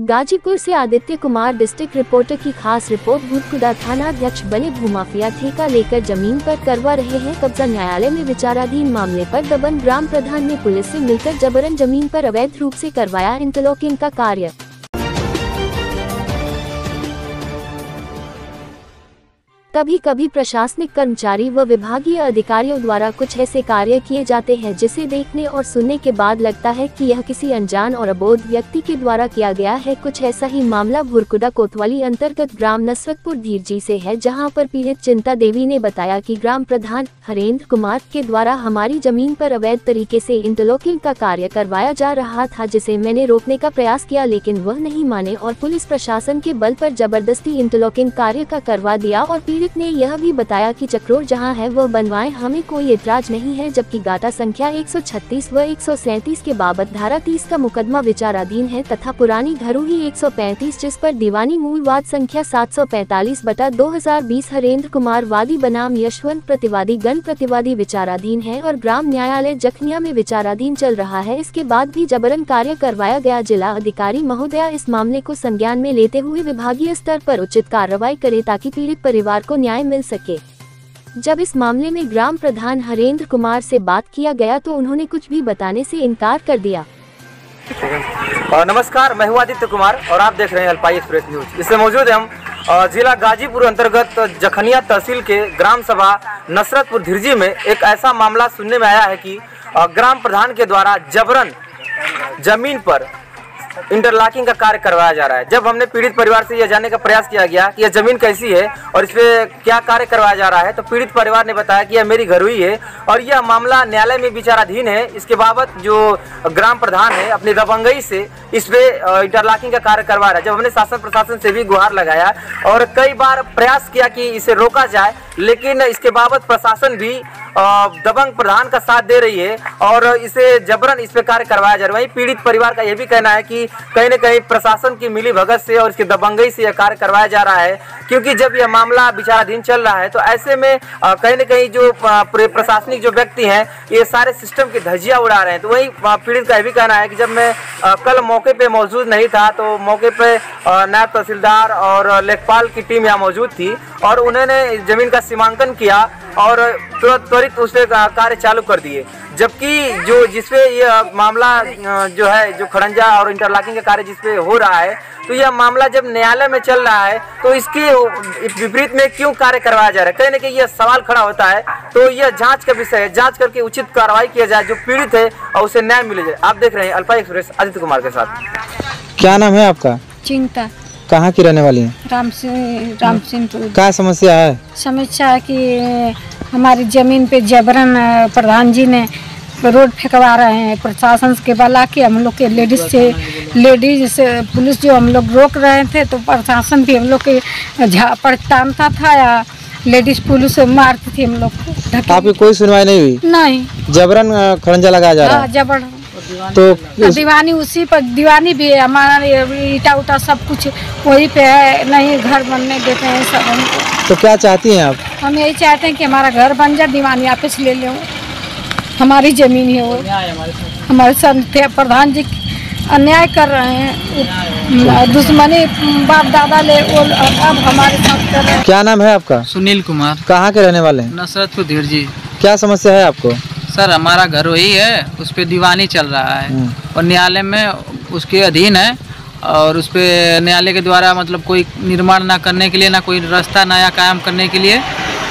गाजीपुर से Aditya Kumar district reporter की खास रिपोर्ट भूतकुदा थाना अध्यक्ष बने भूमाफिया ठेका लेकर ज़मीन पर करवा रहे हैं कब्जा न्यायालय में विचाराधीन मामले पर दबन ग्राम प्रधान ने पुलिस से मिलकर जबरन ज़मीन पर अवैध रूप से करवाया इंटरलॉकिंग का कार्य। कभी कभी प्रशासनिक कर्मचारी व विभागीय अधिकारियों द्वारा कुछ ऐसे कार्य किए जाते हैं जिसे देखने और सुनने के बाद लगता है कि यह किसी अनजान और अबोध व्यक्ति के द्वारा किया गया है। कुछ ऐसा ही मामला भुरकुदा कोतवाली अंतर्गत ग्राम नसरतपुर धीरजी से है, जहाँ पर पीड़ित चिंता देवी ने बताया कि ग्राम प्रधान हरेंद्र कुमार के द्वारा हमारी ज़मीन पर अवैध तरीके से इंटरलॉकिंग का कार्य करवाया जा रहा था, जिसे मैंने रोकने का प्रयास किया, लेकिन वह नहीं माने और पुलिस प्रशासन के बल पर ज़बरदस्ती इंटरलॉकिंग कार्य का करवा दिया और पीड़ित ने यह भी बताया कि चक्रोर जहाँ है वह बनवाए हमें कोई इतराज नहीं है, जबकि गाटा संख्या 136 व 137 के बाबत धारा 30 का मुकदमा विचाराधीन है तथा पुरानी धरोही 135 जिस पर दीवानी मूल वाद संख्या 745 बटा 2020 हरेंद्र कुमार वादी बनाम यशवंत प्रतिवादी गण प्रतिवादी विचाराधीन है और ग्राम न्यायालय जखनिया में विचाराधीन चल रहा है। इसके बाद भी जबरन कार्य करवाया गया। जिला अधिकारी महोदया इस मामले को संज्ञान में लेते हुए विभागीय स्तर पर उचित कार्रवाई करे ताकि पीड़ित परिवार को न्याय मिल सके। जब इस मामले में ग्राम प्रधान हरेंद्र कुमार से बात किया गया तो उन्होंने कुछ भी बताने से इनकार कर दिया। और नमस्कार, मैं हूँ आदित्य कुमार और आप देख रहे हैं अल्पाई एक्सप्रेस न्यूज़। इससे मौजूद हैं हम जिला गाजीपुर अंतर्गत जखनिया तहसील के ग्राम सभा नसरतपुर धिरजी में एक ऐसा मामला सुनने में आया है कि ग्राम प्रधान के द्वारा जबरन ज़मीन पर इंटरलॉकिंग का कार्य करवाया जा रहा है। जब हमने पीड़ित परिवार से यह जानने का प्रयास किया गया कि यह ज़मीन कैसी है और इस पे क्या कार्य करवाया जा रहा है तो पीड़ित परिवार ने बताया कि यह मेरी घर हुई है और यह मामला न्यायालय में विचाराधीन है। इसके बाबत जो ग्राम प्रधान है अपनी दबंगई से इस पे इंटरलॉकिंग का कार्य करवा रहा है। जब हमने शासन प्रशासन से भी गुहार लगाया और कई बार प्रयास किया कि इसे रोका जाए, लेकिन इसके बाबत प्रशासन भी दबंग प्रधान का साथ दे रही है और इसे जबरन इस पे कार्य करवाया जा रहा है। वहीं पीड़ित परिवार का यह भी कहना है कि कहीं न कहीं प्रशासन की मिली भगत से और इसके दबंगई से यह कार्य करवाया जा रहा है। क्योंकि जब यह मामला विचाराधीन चल रहा है तो ऐसे में कहीं न कहीं जो प्रशासनिक जो व्यक्ति हैं ये सारे सिस्टम की धजिया उड़ा रहे हैं। तो वही पीड़ित का यह भी कहना है कि जब मैं कल मौके पर मौजूद नहीं था तो मौके पे अ, नायब तहसीलदार और लेखपाल की टीम यहाँ मौजूद थी और उन्होंने ज़मीन का सीमांकन किया और तुरंत त्वरित उस पे का- कार्य चालू कर दिए। जबकि जो जिसपे ये मामला जो है जो खड़ंजा और इंटरलॉकिंग का कार्य जिसपे हो रहा है तो यह मामला जब न्यायालय में चल रहा है तो इसके विपरीत में क्यों कार्य करवाया जा रहा है? कहीं ना कहीं यह सवाल खड़ा होता है तो यह जाँच का विषय है। जाँच करके उचित कार्रवाई किया जाए जो पीड़ित है और उसे न्याय मिले जाए। आप देख रहे हैं अल्पा एक्सप्रेस आदित्य कुमार के साथ। क्या नाम है आपका? चिंता। कहाँ की रहने वाली हैं? राम सिंह राम सिंह तो क्या समस्या है? समस्या है कि हमारी ज़मीन पे जबरन प्रधान जी ने रोड फेंकवा रहे हैं। प्रशासन के बला के हम लोग के लेडीज़ से लेडीज़ से पुलिस जो हम लोग रोक रहे थे तो प्रशासन भी हम लोग के झा पड़तानता था या लेडीज़ पुलिस से मारती थी हम लोग को। आपकी कोई सुनवाई नहीं हुई? नहीं। जबरन खड़ंजा लगाया जा रहा हाँ है? जबर तो दीवानी उसी पर दीवानी भी है हमारा ईटा उटा सब कुछ वही पे है नहीं घर बनने देते हैं सब हमको। तो क्या चाहती हैं आप? हम यही चाहते हैं कि हमारा घर बन जाए दीवानी आपस ले ले हमारी ज़मीन है वो। हमारे साथ। प्रधान जी अन्याय कर रहे हैं। दुश्मनी बाप दादा ले वो अब हमारे साथ कर रहे हैं। क्या नाम है आपका? सुनील कुमार। कहाँ के रहने वाले हैं? नसरतपुर धीर जी क्या समस्या है आपको? सर हमारा घर वही है उस पर दीवानी चल रहा है। हम्म। और न्यायालय में उसके अधीन है और उस पर न्यायालय के द्वारा मतलब कोई निर्माण ना करने के लिए ना कोई रास्ता नया कायम करने के लिए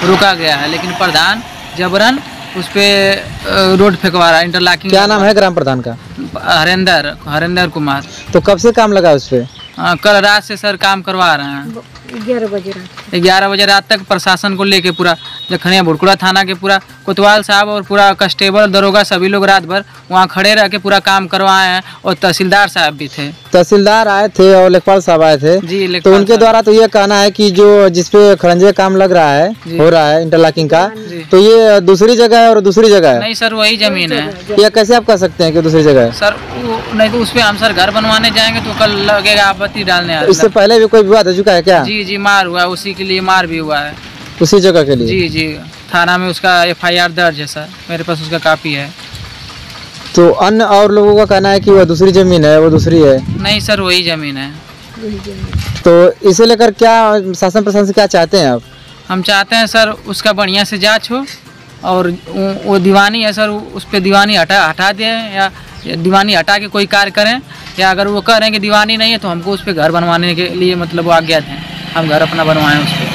रुका गया है। लेकिन प्रधान जबरन उस पर रोड फेंकवा रहा है इंटरलॉकिंग क्या नाम है ग्राम प्रधान का? हरेंदर हरेंदर कुमार। तो कब से काम लगा उस पे? हाँ, कल रात से सर काम करवा रहे हैं। ग्यारह बजे रात। ग्यारह बजे रात तक प्रशासन को लेके पूरा जखनिया भुड़कुड़ा थाना के पूरा कोतवाल साहब और पूरा कांस्टेबल दरोगा सभी लोग रात भर वहाँ खड़े रह के पूरा काम करवाए हैं और तहसीलदार साहब भी थे। तहसीलदार आए थे और लेखपाल साहब आए थे। जी तो उनके द्वारा तो ये कहना है कि जो जिसपे खड़ंजे काम लग रहा है हो रहा है इंटरलॉकिंग का तो ये दूसरी जगह है और दूसरी जगह है? नहीं सर वही ज़मीन है। ये कैसे आप कह सकते हैं कि दूसरी जगह है? सर नहीं तो उस पर हम सर घर बनवाने जाएँगे तो कल लगेगा आपत्ति डालने इससे पहले भी कोई विवाद हो चुका है क्या? जी जी मार हुआ है, उसी के लिए मार भी हुआ है। उसी जगह के लिए? जी जी। थाना में उसका एफआईआर दर्ज है सर। मेरे पास उसका कापी है। तो अन्य और लोगों का कहना है कि वह दूसरी ज़मीन है वो दूसरी है? नहीं सर वही ज़मीन है। तो इसे लेकर क्या शासन प्रशासन से क्या चाहते हैं आप? हम चाहते हैं सर उसका बढ़िया से जाँच हो और वो दीवानी है सर उस पर दीवानी हटा हटा दें या दीवानी हटा के कोई कार्य करें या अगर वो कह रहे हैं कि दीवानी नहीं है तो हमको उस पर घर बनवाने के लिए मतलब वो आज्ञा दें। हम घर अपना बनवाएँ उस पर